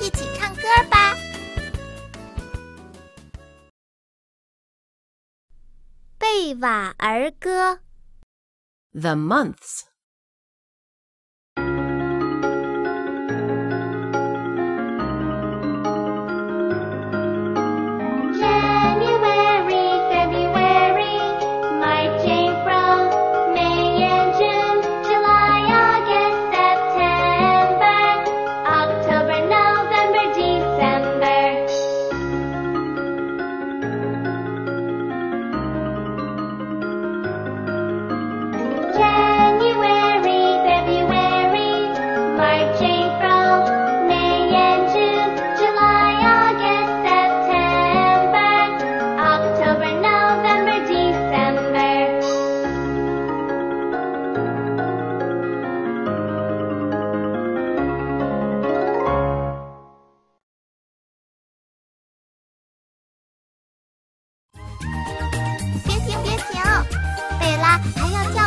一起唱歌吧。贝瓦儿歌。The months. 别停，别停！贝拉还要叫